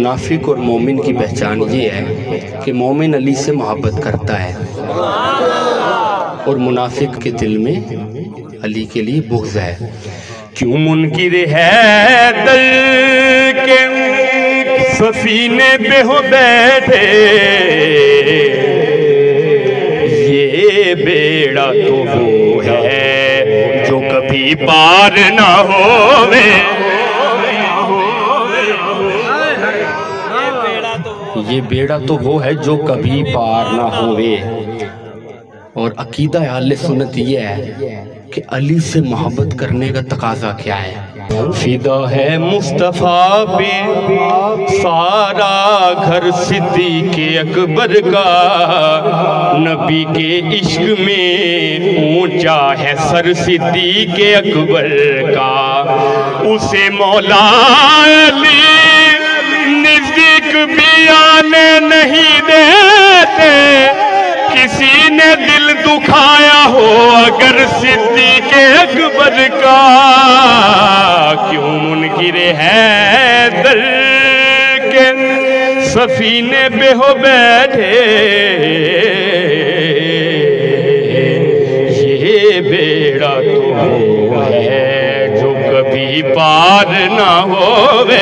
منافق اور مومن کی پہچان یہ ہے کہ مومن علی سے محبت کرتا ہے اور منافق کے دل میں علی کے لیے بغض ہے۔ کیوں منکر ہے دل کے سفینے پہ ہو بیٹھے؟ یہ بیڑا تو وہ ہے جو کبھی پار نہ ہوئے یہ بیڑا تو وہ ہے جو کبھی پار نہ ہوئے۔ اور عقیدہ اہل سنت یہ ہے کہ علی سے محبت کرنے کا تقاضا کیا ہے۔ فدا ہے مصطفیٰ پہ سارا گھر صدیق اکبر کا۔ نبی کے عشق میں اونچا ہے سر صدیق اکبر کا۔ اسے مولا علی بھی آنے نہیں دیتے، کسی نے دل دکھایا ہو اگر صدیق اکبر کا، کیوں منکر ہے در کے سفینے پہ ہو بیٹھے؟ یہ بیڑا تو ہے جو کبھی پار نہ ہوئے